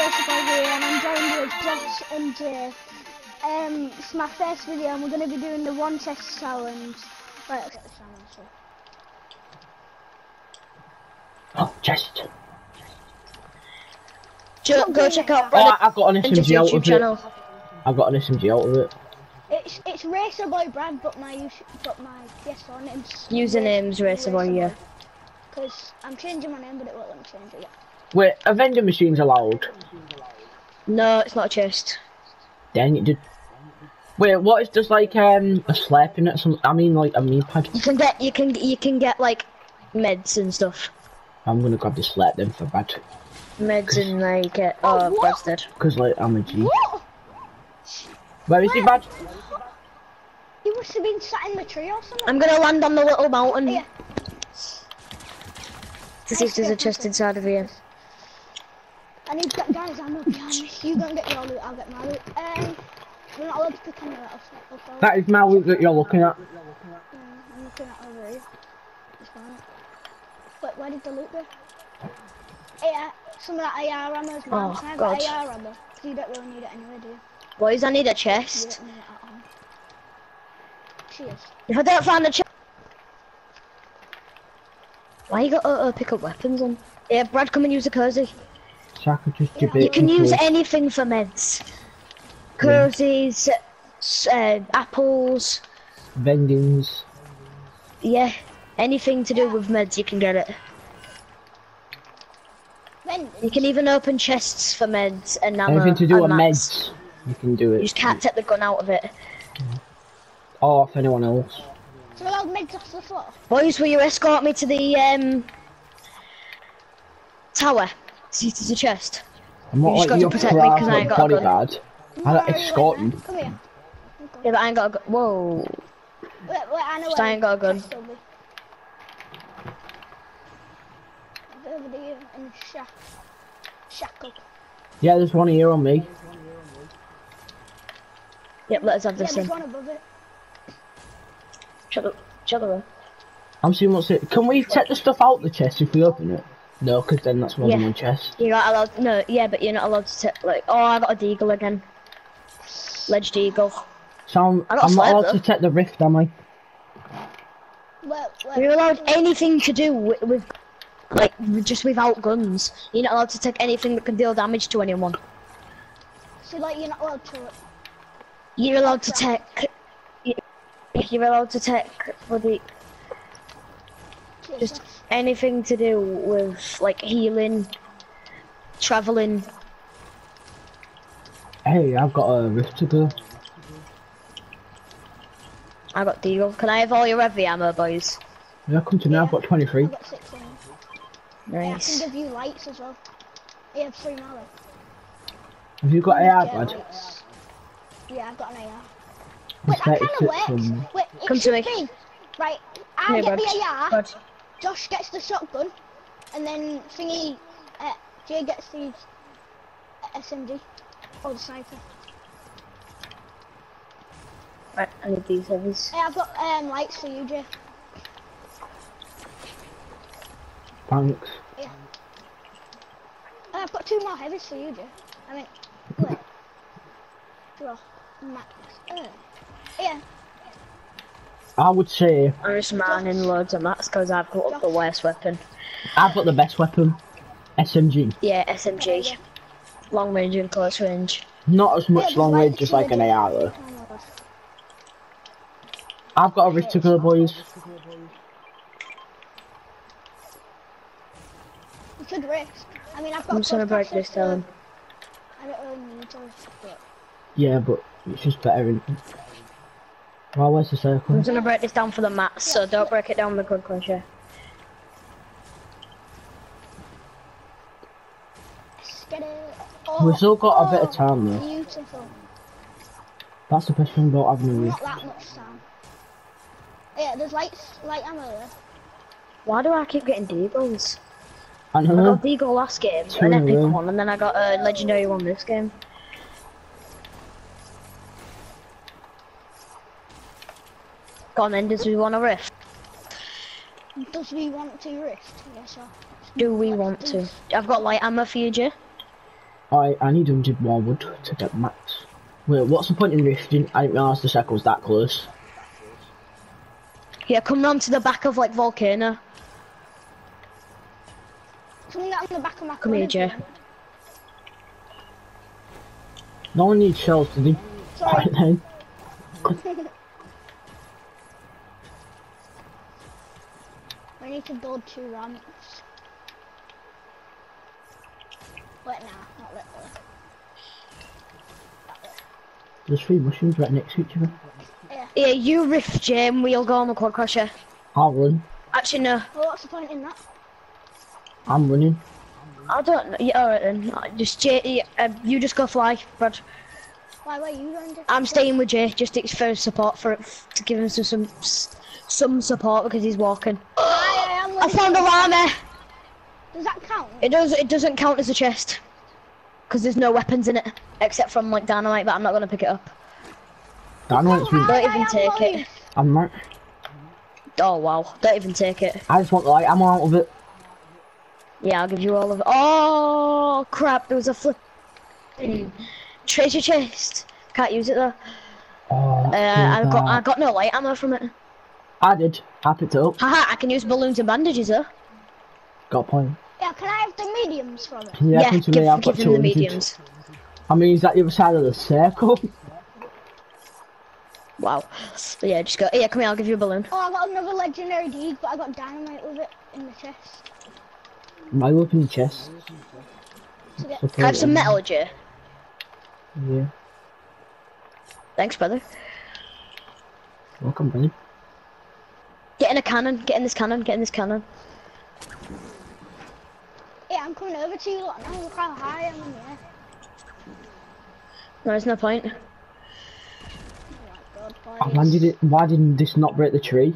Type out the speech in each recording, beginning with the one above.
Raceable here and I'm joined with Josh and Jay. Um, it's my first video and we're going to be doing the one chest challenge. Right, let's get the challenge. So. Oh, chest. Jo- go check out Oh, I- I've got an SMG out YouTube of it. I've got an SMG out of it. It's it's Racerboy Brad, but my us- but my PS4 name's Username's Racerboy, yeah. Because I'm changing my name, but it won't let me change it yet. Wait, a vending machine's allowed. No, it's not a chest. Dang it, did. Wait, what is just like um a slap in it? Some, I mean like a meat pad. You can get you can you can get like meds and stuff. I'm gonna grab the slap then for bad. Meds and like uh, Oh, oh, what? Dead. Cause like I'm a G. What? Where is he bad? He must have been sat in the tree or something. I'm gonna land on the little mountain Yeah. to see if there's a chest inside of here. I need to get guys ammo behind me. You go and get your loot, I'll get my loot. Um, we're not allowed to pick on the little stuff. That is my loot that you're looking at. Yeah, I'm looking at over here. It's fine. Wait, where did the loot go? Yeah, some of that AR ammo is mine. Oh, Can I have God. that AR ammo? 'Cause you don't really need it anyway, do you? Boys, I need a You chest. don't need it at all. Cheers. If I don't find a chest, why you got auto pick up weapons on? Yeah, Brad, come and use a cozy. So I could just Yeah. debate. You can use it. anything for meds. Cozies, s- uh, apples, vendings. yeah, anything to do with meds, you can get it. Then, You can even open chests for meds and ammo. Anything to do with meds. You can do it. You it. just can't take the gun out of it. Or if anyone else. so we're allowed meds off the floor. Boys, will you escort me to the um, tower? See if there's a chest. I'm not You just got like to your protect me 'cause I ain't private got a gun. bodyguard. I don't Where are you escort you. Come here. Yeah, but I ain't got a gun. Whoa. Wait, wait, I know Just where I ain't got a gun. chest will. Over there in the shack. Shackle. Yeah, there's one here on me. Yep, let's have this there's in. one above it. Shut up. Shut up. I'm seeing what's it. Can we take the stuff out the chest if we open it? No, because then that's more than Yeah. one chest. You're not allowed. No, yeah, but you're not allowed to take like. Oh, I got a deagle again. Ledged eagle. So I'm, I got a I'm not allowed though. to take the rift, am I? Well, well, You're allowed anything to do with, with like just without guns. You're not allowed to take anything that can deal damage to anyone. so like you're not allowed to. You're allowed to take. You're allowed to take bloody just anything to do with like healing, traveling. Hey, I've got a rift to go. I got deagle. Can I have all your heavy ammo, boys? Yeah, come to me, I've got 23. I've got six in. Yeah, I can give you lights as well. You have three mallet. Have you got AR, Yeah, bud? lights. Yeah, I've got an AR. There's Wait, that kind of on works. Wait, it Come to me. be. Right, Come I here, get bud. the AR, Bud. Josh gets the shotgun, and then Thingy, uh, Jay gets the SMG. Or the sniper. Right, I need these heavies. Hey, I've got um, lights for you, Jay. Thanks. And I've got two more heavies for you, Jay. I mean, wait. Draw. Max. Uh, yeah. I would say I'm just mining loads of mats because I've got the worst weapon. I've got the best weapon. SMG. Yeah, SMG. Long range and close range. Not as much long range as like an. AR though. My god. I've got a rift to go, boys. You could risk. I mean, I've got. I'm just gonna break this down. I don't really need to risk it. Yeah, but it's just better in. Well, where's the I'm just gonna break this down for the mats, so don't break it down with good clincher. Let's get it. Oh, We've still got a bit of oh, time though. Beautiful. That's the best thing about having a rift. Not that much time. Yeah, there's lights, light ammo there. Why do I keep getting deagles? I I know. got deagle last game, Two an in epic one, and then I got a legendary one this game. Go on then, does we want a rift? Does we want to rift? Yeah, sure. Do we Let's want do to? s- I've got light ammo for you, Jay. I I need 100 more wood to get max. Wait, what's the point in rifting? I didn't realise the circle was that close. Yeah, come round to the back of like volcano. Something on the back of my Come here, corner, Jay. No one needs shells, do they? Sorry. Right then. We need to build two ramps. Wait, nah, not literally. That. There's three mushrooms right next to each other. Yeah, yeah you riff, Jay, and we'll go on the quad crusher. I'll run. Actually, no. Well, what's the point in that? I'm running. I don't know. Yeah, alright then. Uh, Just Jay, yeah, uh, you just go fly, Brad. Why were you going to? I'm staying with Jay, just ex- for support for to give him some some some support because he's walking. I found a llama. Does that count? It does. It doesn't count as a chest because there's no weapons in it except from like dynamite. But I'm not gonna pick it up. I know it's me. Don't even take it. I'm not. Oh wow! Don't even take it. I just want the light ammo out of it. Yeah, I'll give you all of it. Oh crap! There was a flip treasure chest. Can't use it though. Oh, Uh, I too got I bad. got no light ammo from it. I did. I picked it up. Haha! I can use balloons and bandages though. Got a point. Yeah, can I have the mediums from it? Yeah, Yeah, give, me. I've give got them the mediums. I mean, is that the other side of the circle? Wow. But yeah, just go. Yeah, come here. I'll give you a balloon. Oh, I got another legendary deed, but I got dynamite with it in the chest. My open chest. To get, Support I have some it. metal, Jay. Yeah. Thanks, brother. Welcome, buddy. Get in a cannon. Get in this cannon. Get in this cannon. yeah, I'm coming over to you. Look, now look how high I am in the air. No, there's no point. Oh my god, I boys. landed it. Why didn't this not break the tree?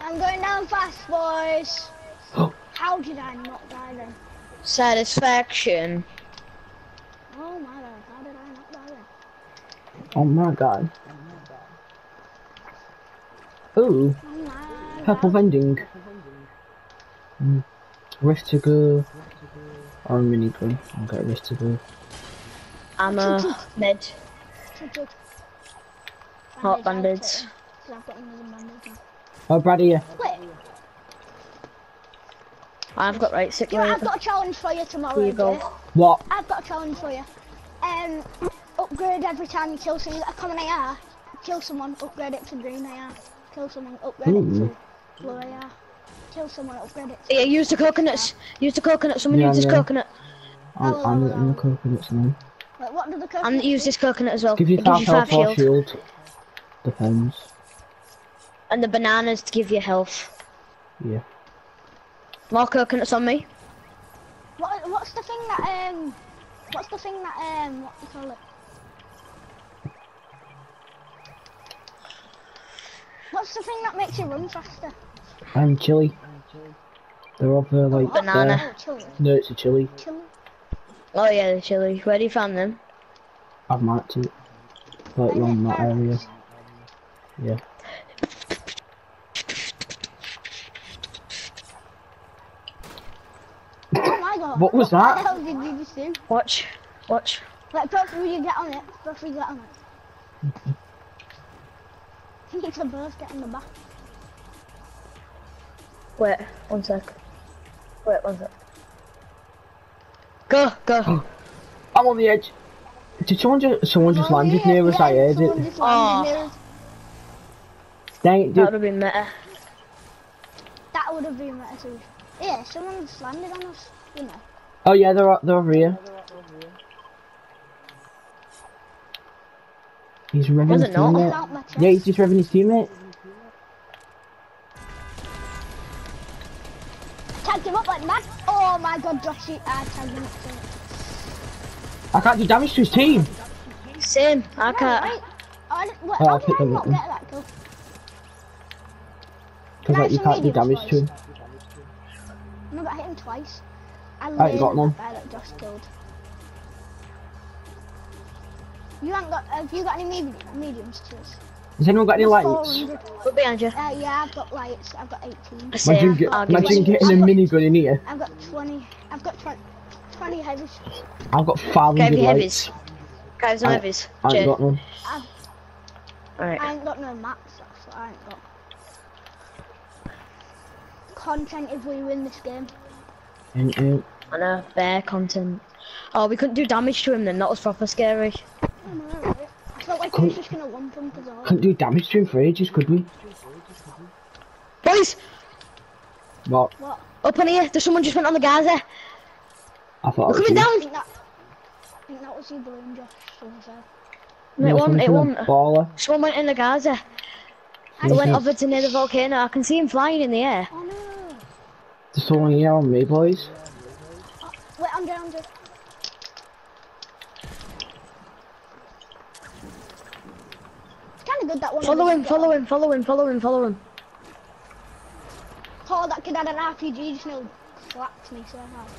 I'm going down fast, boys. How did I not die then? Satisfaction. Oh my god, how did I not die then? Oh my god. Ooh, Oh my purple vending. Mm. Rift to go. Or mini gun. I'll get rift to go. Ammo. Med. Chug, chug. Hot Bandage, bandage. I'll take it, 'cause I've got another bandage. Oh, Brad here. Wait, I've got right sick you know, I've got a challenge for you tomorrow. Here you go. Jay. What? I've got a challenge for you. Um, upgrade every time you kill someone. You get a common AR, kill someone, upgrade it to green AR. Kill someone, upgrade it Ooh. to blue AR. Kill someone, upgrade it to... Yeah, use the coconuts. Use the coconut. Someone Yeah, use this yeah. coconut. I'm, Oh, I'm in the coconuts now. Wait, what do the And coconuts use this coconut as well. Give you it five gives you health five or shield. shield. Depends. And the bananas to give you health. Yeah. More coconuts on me. What, what's the thing that, um... What's the thing that, um, what do you call it? What's the thing that makes you run faster? And chili. They're over like Banana. there. Oh. No, it's a chili. Chili. Oh yeah, the chili. Where do you find them? I've marked it. Like around that area. Yeah. Oh my god. What was the that? hell did you just do? Watch. Watch. Like, before you get on it, before you get on it. I think it's a bird get on the back. Wait. One sec. Wait. One sec. Go. Go. I'm on the edge. Did someone just someone just Oh, landed yeah, near us? yeah, I heard someone it. just landed Oh. Dang it, That would have been meta. That would have been better too. Yeah, someone just landed on us, you know. Oh yeah, they're they're over here. He's revving Was his teammate. Without my chest. Yeah, he's just revving his teammate. Tagged him up like mad. Oh my god, Josh, you- uh, I tagged him up too. I can't do damage to his team. Same. I No, can't. wait. I didn't, wait, Oh, how I'll did I not up then. get that kill? Because like you can't do mediums, damage to boys. him. No, but I hit him twice. I Right, you got laid none. that guy Josh killed. You haven't got, have you got any med- mediums to us? Has anyone got any lights? 400. Look behind you. Uh, yeah, I've got lights. I've got 18. Same. Imagine, get, I'll give imagine you. getting a minigun in here. I've got 20. I've got 20, 20 heavies. I've got 500 Heavy lights. heavies. Guys, some I- heavies. I ain't got none. Alright. I ain't got no maps, that's what I ain't got. Content if we win this game. Ain't it? I know, bear content. Oh, we couldn't do damage to him then, that was proper scary. I know, right? I felt like I Cool. just gonna one pump as well. Couldn't do damage to him for ages, could we? Boys! What? What? Up in here, there's someone just went on the Gaza. I thought We're it was coming you. I down! think that, I think that was you balloon, Josh, so fair. No, it No, wasn't, it something wasn't. Baller. Someone went in the Gaza. They went over to near the volcano, I can see him flying in the air. Oh no! There's someone here on me, boys. Uh, wait, I'm down, Josh. It's good that one. of Follow him, follow him, follow him, follow him, follow him. Oh, that kid had an RPG, just no slapped me so hard.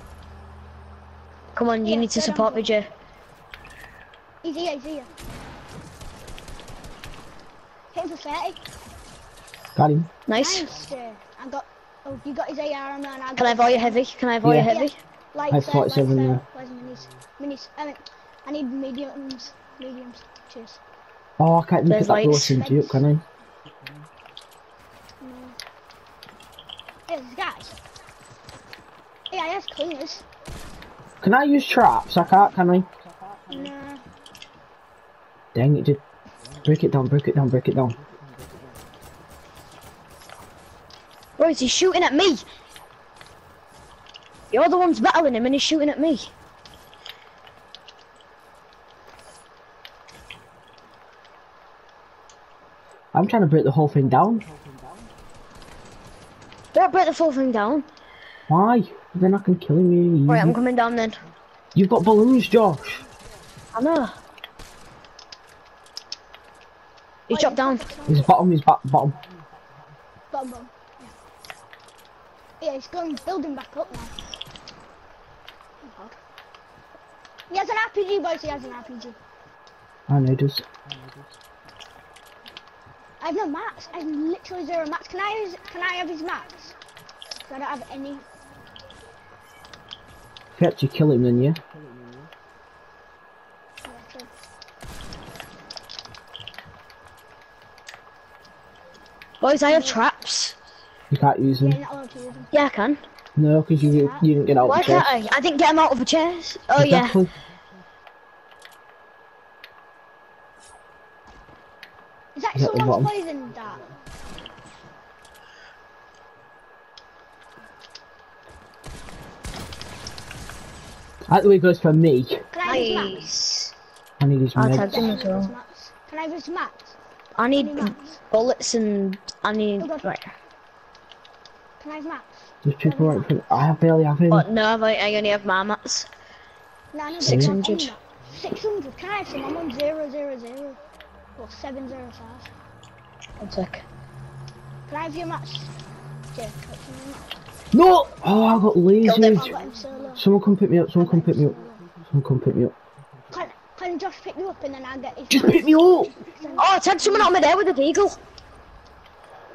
Come on, you Yeah, need to support go. me, Jay. He's here, he's here. Hit him for 30. Got him. Nice. Nice, Jay. I got. Oh, you got his AR and then I got. Can I have all your heavy? Can I have all your Yeah. heavy? Lights I have there, 47 there. there. Where's minis? Minis. I, mean, I need mediums. Mediums. Cheers. Oh, I can't even put that door into you, can I? No. Mm. Hey, guys. Yeah, I have cleaners. Can I use traps? I can't, can I? Nah. Dang it, did. Break it down, break it down, break it down. Boys, he shooting at me. You're the ones battling him and he's shooting at me. I'm trying to break the whole thing down. Don't break the whole thing down. Why? They're not gonna kill me. Right, I'm coming down then. You've got balloons, Josh. I know. He's Oh, dropped down. He's bottom, he's back, bottom. Bum bum. Yeah. Yeah, he's going building back up now. Oh, He has an RPG, boys. He has an RPG. I know, he does. I have no mats. I have literally zero mats. Can I use? Can I have his mats? 'Cause I don't have any. If you actually kill him, then yeah. Yeah. Boys, I have traps. You can't use them. you're not allowed to use them. Yeah, I can. No, because you, you didn't get out Why of the chest. can't I? I didn't get him out of the chest. Oh, yeah. Exactly. Is that Is that the someone's bottom? poison that? I like the way it goes for me. Can I have his? Nice. I need his I'll meds. him as I have his well. Can I have his mats? I need Any mats? bullets and I need. Hold on. Right. Can I have mats? There's people right in front. I have barely have him. But no, I I only have my mats. No, I know, but 600. not any mats. 600. Can I have some? I'm on 000. Or 705. One sec. Can I have your mats? Jay, what's your mats? No! Oh, I got him. I lasers. got. Someone come pick me up. Someone come pick me up. Someone come pick me up. Can, can Josh pick you up and then I'll get his Just pick me up! Oh, I tagged someone out of there with a deagle.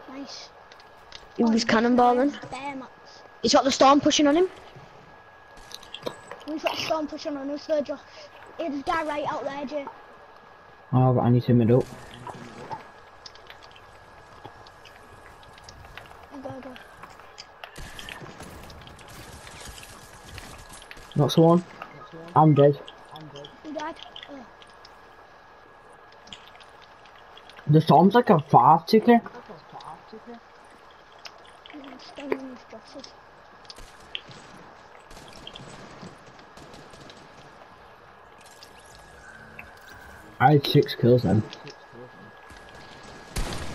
Nice. He Oh, was cannonballing. He's got the storm pushing on him. We've got a storm pushing on us though, Josh. There's a guy right out there, Jay. Oh, but I need to mid up. Go, go. Not someone. I'm dead. He died. Oh, The storm's like a five ticker. I'm standing in his I had six kills then.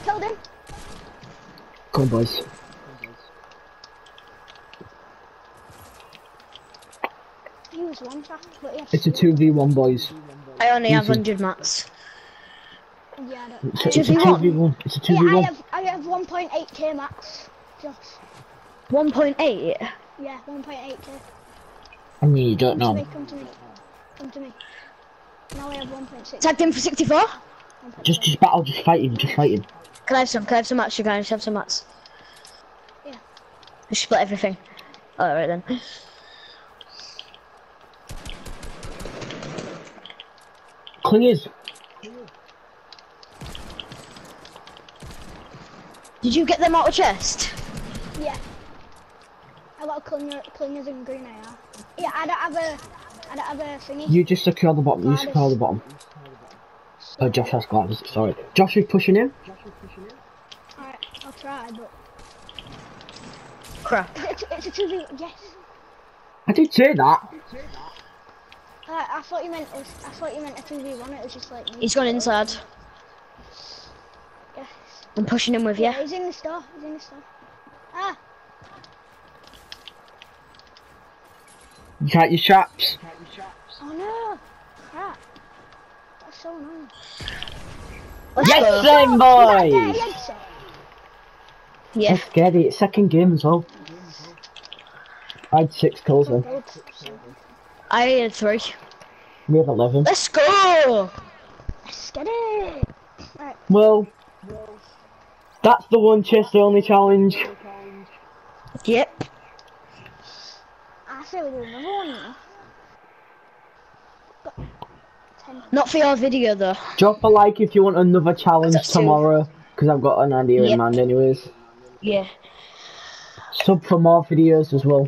Killed him. Come on, boys. He was one shot, but he It's a 2v1, boys. I only have 100 mats. Yeah, It's a, it's a 2v1. 2v1. Yeah, I have I have 1.8k max. Josh. 1.8. Yeah, 1.8k. I mean, you don't Come to know. me, come to me. Come to me. Now I have 1.6. Tagged him for 64. Just, just battle, just fight him, just fight him. Can I have some? Can I have some mats, you guys? Have some mats. Yeah. We split everything. Alright then. Clingers. Did you get them out of chest? Yeah. I got clingers cleaners and green AR. Yeah, I don't have a I don't have a thingy. You just secure the bottom. You secure the bottom. Oh, Josh has gliders. Sorry. Josh is pushing in. Alright, I'll try, but Crap. it's, it's a two v. Yes. I did say that. Uh, I thought you meant it was, I thought you meant a two v one. It was just like. He's gone inside. Yes. I'm pushing him with you. Yeah, he's in the store. He's in the store. Ah, You got your traps. oh no! Crap. That's so annoying. Let's Yes, then, Was that a boys. headset? Yeah. Let's get it. Second game as well. I had six kills then. I had three. We have 11. Let's go. Let's get it. Right. Well, that's the one chest only challenge. Yep. I say we do. You know. Got ten. Not for your video though. Drop a like if you want another challenge tomorrow, because I've got an idea Yep. in mind anyways. Yeah. Sub for more videos as well.